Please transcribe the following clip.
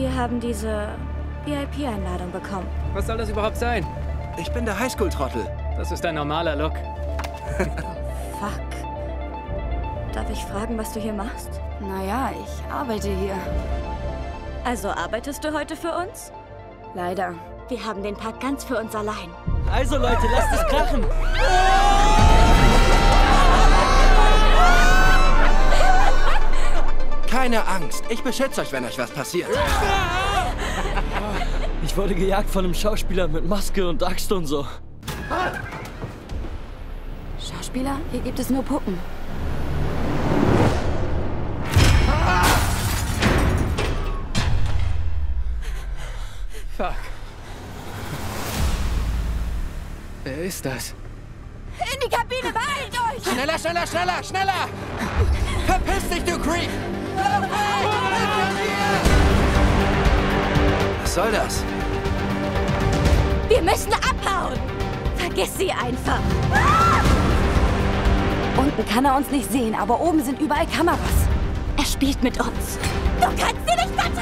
Wir haben diese VIP-Einladung bekommen. Was soll das überhaupt sein? Ich bin der Highschool-Trottel. Das ist ein normaler Look. Fuck. Darf ich fragen, was du hier machst? Naja, ich arbeite hier. Also arbeitest du heute für uns? Leider. Wir haben den Park ganz für uns allein. Also Leute, lasst es krachen. Keine Angst. Ich beschütze euch, wenn euch was passiert. Ich wurde gejagt von einem Schauspieler mit Maske und Axt und so. Schauspieler? Hier gibt es nur Puppen. Fuck. Wer ist das? In die Kabine, beeilt euch! Schneller, schneller, schneller, schneller! Verpiss dich, du Creep! Was soll das? Wir müssen abhauen! Vergiss sie einfach! Unten kann er uns nicht sehen, aber oben sind überall Kameras. Er spielt mit uns. Du kannst dir nicht vertrauen!